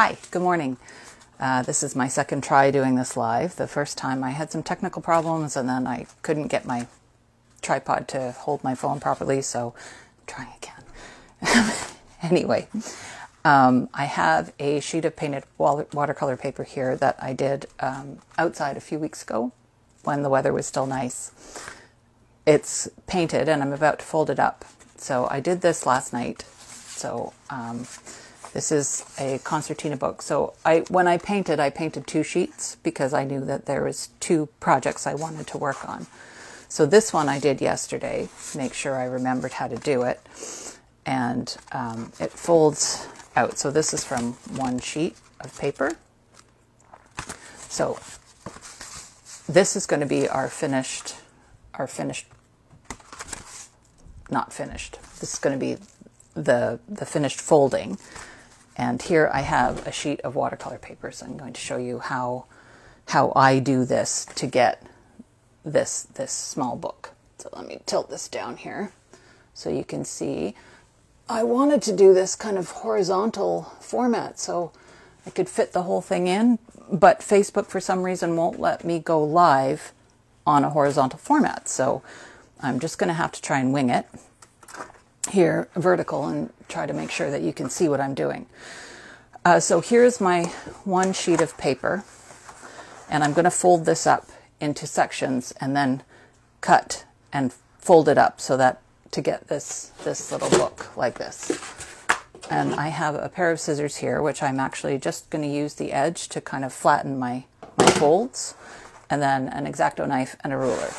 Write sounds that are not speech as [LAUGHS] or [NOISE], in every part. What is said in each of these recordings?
Hi, good morning. Uh, this is my second try doing this live. The first time I had some technical problems and then I couldn't get my tripod to hold my phone properly, so I'm trying again. [LAUGHS] anyway, um, I have a sheet of painted watercolor paper here that I did um, outside a few weeks ago when the weather was still nice. It's painted and I'm about to fold it up. So I did this last night. So um, this is a concertina book. So I, when I painted, I painted two sheets because I knew that there was two projects I wanted to work on. So this one I did yesterday, make sure I remembered how to do it. And um, it folds out. So this is from one sheet of paper. So this is going to be our finished, our finished, not finished. This is going to be the, the finished folding. And here I have a sheet of watercolor paper. So I'm going to show you how, how I do this to get this, this small book. So let me tilt this down here so you can see. I wanted to do this kind of horizontal format so I could fit the whole thing in, but Facebook for some reason won't let me go live on a horizontal format. So I'm just going to have to try and wing it here vertical and try to make sure that you can see what I'm doing. Uh, so here's my one sheet of paper and I'm going to fold this up into sections and then cut and fold it up so that to get this this little book like this. And I have a pair of scissors here, which I'm actually just going to use the edge to kind of flatten my, my folds, and then an X-Acto knife and a ruler.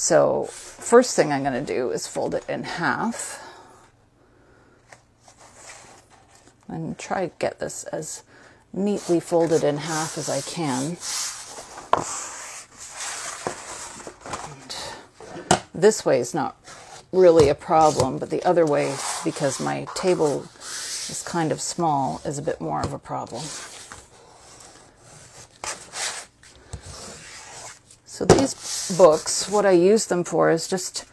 So first thing I'm going to do is fold it in half and try to get this as neatly folded in half as I can. And this way is not really a problem, but the other way, because my table is kind of small, is a bit more of a problem. So these books, what I use them for is just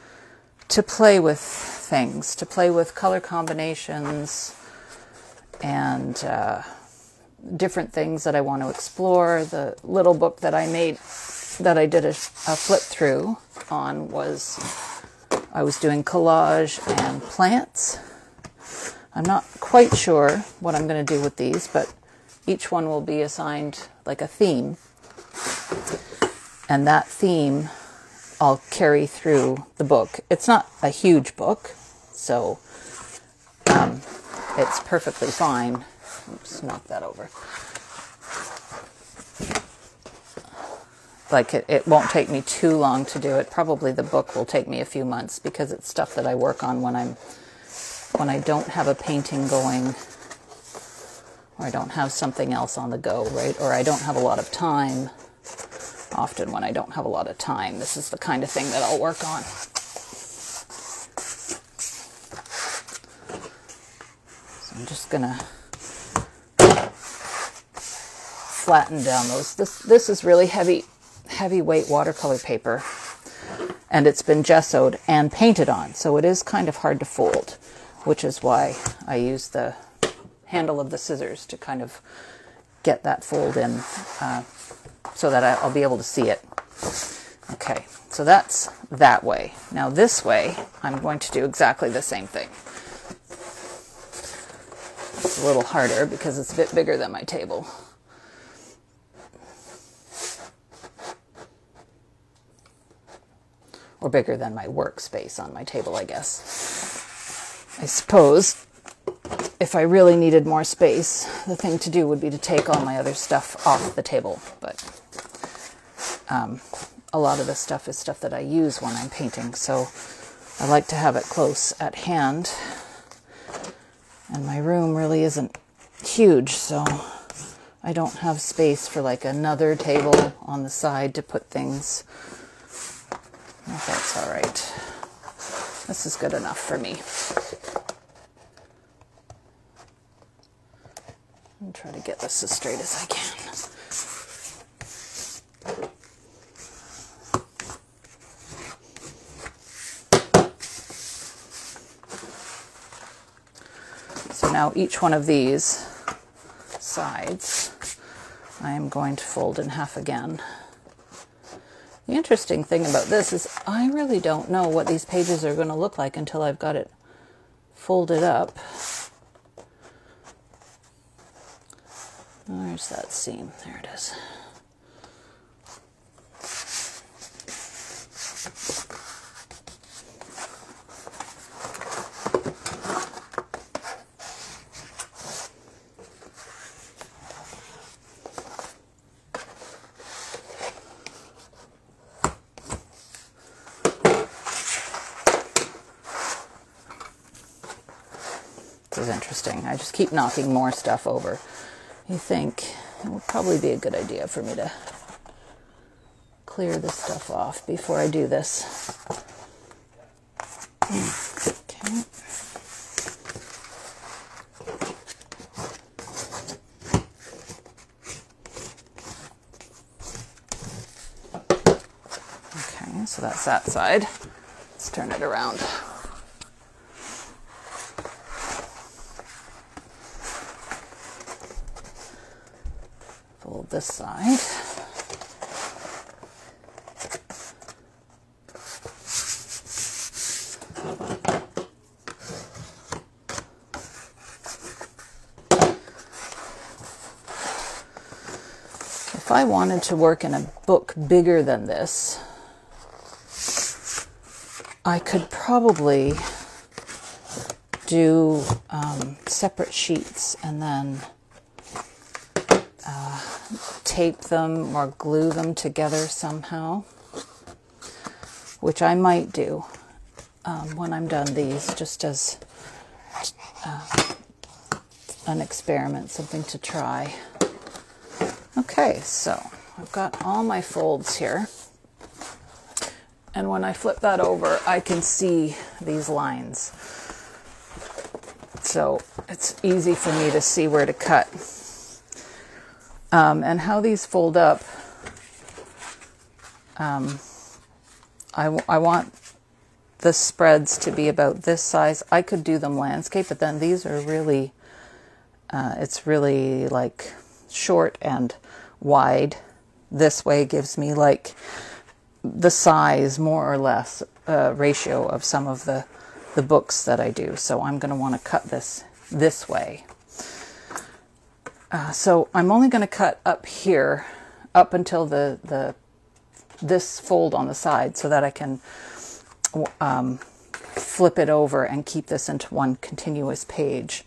to play with things, to play with color combinations and uh, different things that I want to explore. The little book that I made, that I did a, a flip through on was, I was doing collage and plants. I'm not quite sure what I'm going to do with these, but each one will be assigned like a theme and that theme I'll carry through the book. It's not a huge book, so um, it's perfectly fine. Oops, knock that over. Like it, it won't take me too long to do it. Probably the book will take me a few months because it's stuff that I work on when I'm when I don't have a painting going or I don't have something else on the go, right? Or I don't have a lot of time often when I don't have a lot of time. This is the kind of thing that I'll work on. So I'm just gonna flatten down those. This this is really heavy, heavyweight watercolor paper, and it's been gessoed and painted on, so it is kind of hard to fold, which is why I use the handle of the scissors to kind of get that fold in uh, so that I'll be able to see it. Okay, so that's that way. Now this way, I'm going to do exactly the same thing. It's a little harder because it's a bit bigger than my table. Or bigger than my workspace on my table, I guess. I suppose if I really needed more space, the thing to do would be to take all my other stuff off the table. But um, a lot of the stuff is stuff that I use when I'm painting, so I like to have it close at hand. And my room really isn't huge, so I don't have space for like another table on the side to put things. That's all right. This is good enough for me. And try to get this as straight as I can. So now each one of these sides, I am going to fold in half again. The interesting thing about this is I really don't know what these pages are going to look like until I've got it folded up. There's that seam. There it is. Is interesting. I just keep knocking more stuff over. You think it would probably be a good idea for me to clear this stuff off before I do this. Okay. Okay, so that's that side. Let's turn it around. Fold this side. If I wanted to work in a book bigger than this, I could probably do um, separate sheets and then uh, tape them or glue them together somehow, which I might do um, when I'm done these, just as uh, an experiment, something to try. Okay, so I've got all my folds here. And when I flip that over, I can see these lines. So it's easy for me to see where to cut. Um, and how these fold up, um, I, I want the spreads to be about this size. I could do them landscape, but then these are really, uh, it's really like short and wide. This way gives me like the size, more or less, uh, ratio of some of the, the books that I do. So I'm going to want to cut this this way. Uh, so I'm only going to cut up here, up until the, the this fold on the side, so that I can um, flip it over and keep this into one continuous page.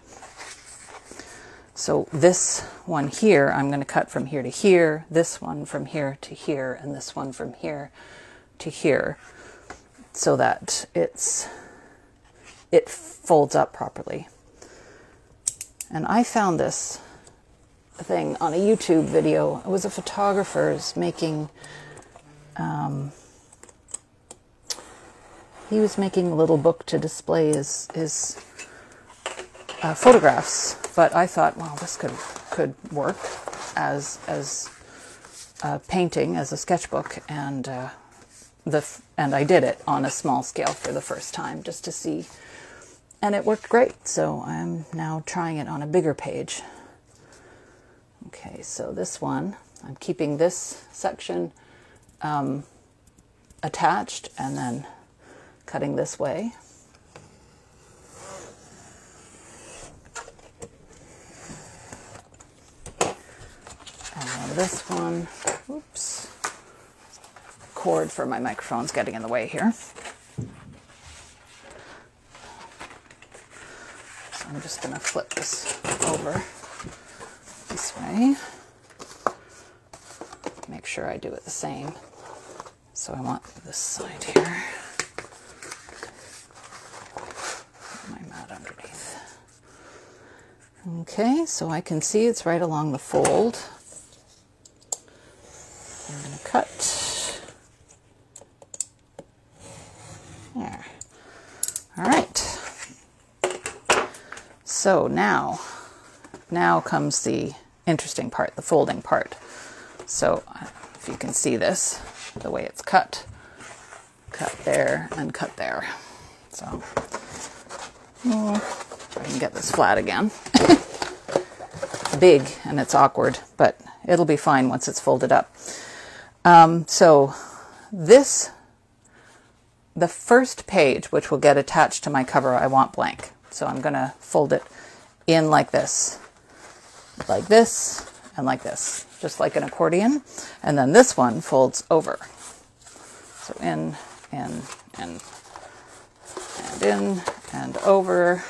So this one here, I'm going to cut from here to here, this one from here to here, and this one from here to here, so that it's it folds up properly. And I found this thing on a YouTube video. It was a photographer's making. Um, he was making a little book to display his his uh, photographs, but I thought, well, this could could work as as a painting, as a sketchbook, and uh, the and I did it on a small scale for the first time just to see, and it worked great. So I'm now trying it on a bigger page. Okay, so this one, I'm keeping this section um, attached and then cutting this way. And this one, oops, cord for my microphone's getting in the way here. So I'm just going to flip this over this way. Make sure I do it the same. So I want this side here. My mat underneath. Okay, so I can see it's right along the fold. I'm going to cut. There. All right. So now, now comes the interesting part, the folding part. So if you can see this, the way it's cut, cut there and cut there. So oh, I can get this flat again. [LAUGHS] big and it's awkward, but it'll be fine once it's folded up. Um, so this, the first page, which will get attached to my cover, I want blank. So I'm going to fold it in like this, like this, and like this, just like an accordion. And then this one folds over. So in, in, in, and in, and over.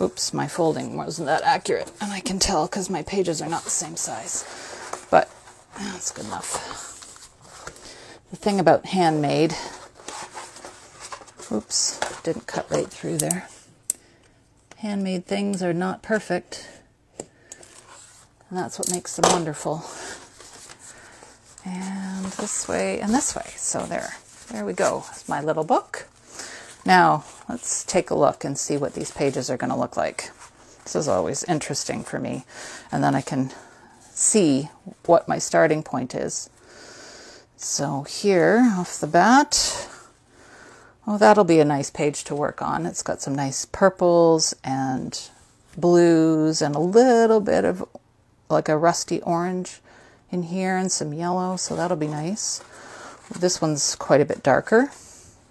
Oops, my folding wasn't that accurate, and I can tell because my pages are not the same size. But that's good enough. The thing about handmade, oops, didn't cut right through there. Handmade things are not perfect, and that's what makes them wonderful. And this way and this way. So there, there we go. It's my little book. Now, let's take a look and see what these pages are going to look like. This is always interesting for me. And then I can see what my starting point is. So here, off the bat, oh, that'll be a nice page to work on. It's got some nice purples and blues and a little bit of like a rusty orange in here and some yellow, so that'll be nice. This one's quite a bit darker,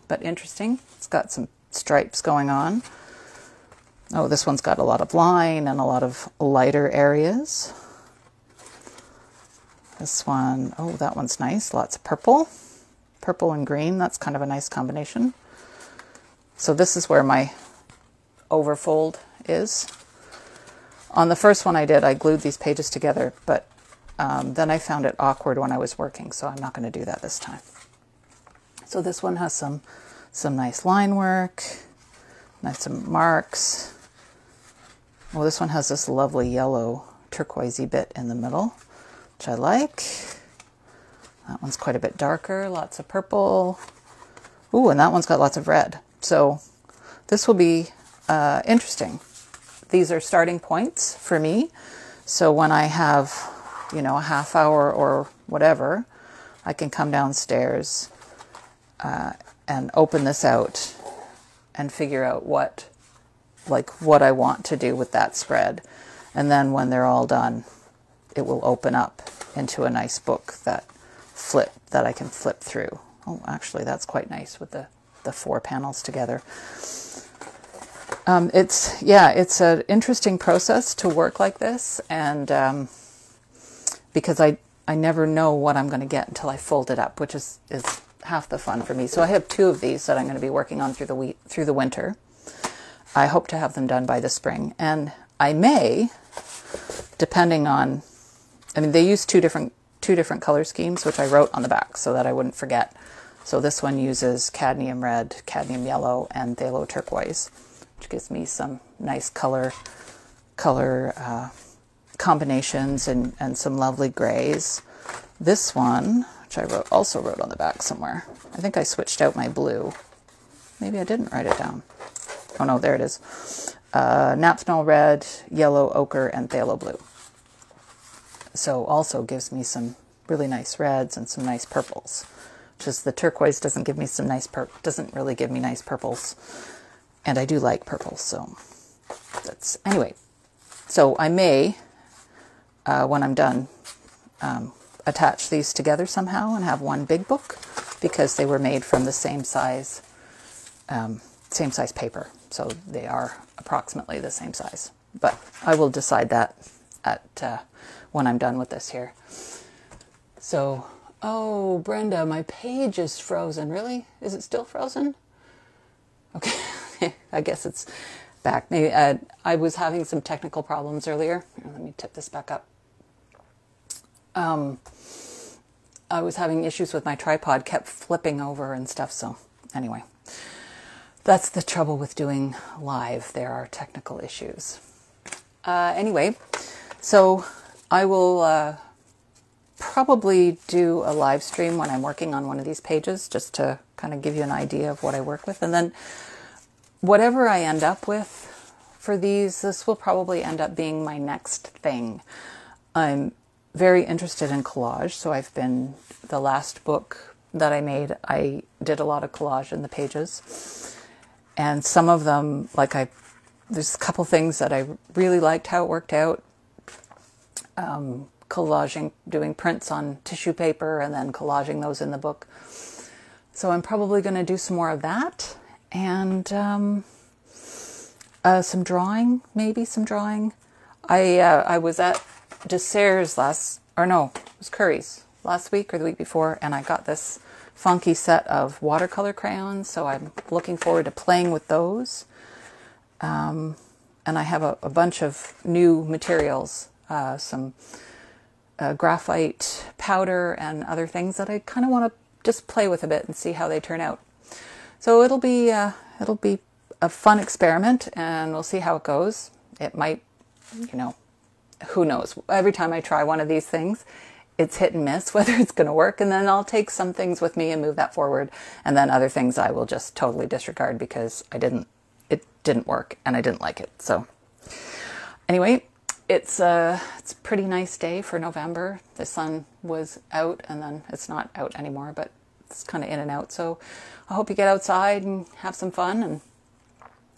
but interesting. It's got some stripes going on. Oh, this one's got a lot of line and a lot of lighter areas. This one, oh, that one's nice. Lots of purple. Purple and green, that's kind of a nice combination. So this is where my overfold is. On the first one I did, I glued these pages together, but um, then I found it awkward when I was working, so I'm not going to do that this time. So this one has some some nice line work, nice some marks. Well, this one has this lovely yellow turquoisey bit in the middle, which I like. That one's quite a bit darker, lots of purple. Ooh, and that one's got lots of red. So this will be uh, interesting. These are starting points for me. So when I have, you know, a half hour or whatever, I can come downstairs uh, and open this out and figure out what like what I want to do with that spread. And then when they're all done, it will open up into a nice book that flip that I can flip through. Oh, actually, that's quite nice with the, the four panels together. Um, it's yeah, it's an interesting process to work like this, and um, because I I never know what I'm going to get until I fold it up, which is is half the fun for me. So I have two of these that I'm going to be working on through the week, through the winter. I hope to have them done by the spring, and I may, depending on. I mean, they use two different two different color schemes, which I wrote on the back so that I wouldn't forget. So this one uses cadmium red, cadmium yellow, and phthalo turquoise, which gives me some nice color color uh, combinations and, and some lovely grays. This one which I wrote, also wrote on the back somewhere. I think I switched out my blue. Maybe I didn't write it down. Oh no, there it is. Uh, Naphthalene red, yellow ochre, and phthalo blue. So also gives me some really nice reds and some nice purples. Just the turquoise doesn't give me some nice doesn't really give me nice purples, and I do like purple, So that's anyway. So I may, uh, when I'm done, um, attach these together somehow and have one big book because they were made from the same size, um, same size paper. So they are approximately the same size. But I will decide that at uh, when I'm done with this here. So, oh, Brenda, my page is frozen. Really? Is it still frozen? Okay, [LAUGHS] [LAUGHS] I guess it's back. Maybe uh, I was having some technical problems earlier. Let me tip this back up. Um, I was having issues with my tripod, kept flipping over and stuff. So, anyway, that's the trouble with doing live. There are technical issues. Uh, anyway, so I will uh, probably do a live stream when I'm working on one of these pages just to kind of give you an idea of what I work with. And then whatever I end up with for these, this will probably end up being my next thing. I'm very interested in collage, so I've been the last book that I made, I did a lot of collage in the pages. And some of them, like I, there's a couple things that I really liked how it worked out. um, collaging, doing prints on tissue paper and then collaging those in the book. So I'm probably going to do some more of that and um, uh, some drawing, maybe some drawing. I uh, I was at DeSerres last, or no, it was Curry's last week or the week before, and I got this funky set of watercolor crayons. So I'm looking forward to playing with those. Um, and I have a, a, bunch of new materials, uh, some uh, graphite powder and other things that I kind of want to just play with a bit and see how they turn out. So it'll be uh, it'll be a fun experiment, and we'll see how it goes. It might, you know, who knows? Every time I try one of these things, it's hit and miss [LAUGHS] whether it's going to work, and then I'll take some things with me and move that forward, and then other things I will just totally disregard because I didn't it didn't work and I didn't like it. So anyway, it's a it's a pretty nice day for November. The sun was out and then it's not out anymore, but it's kind of in and out. So I hope you get outside and have some fun, and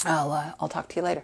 I'll uh, I'll talk to you later.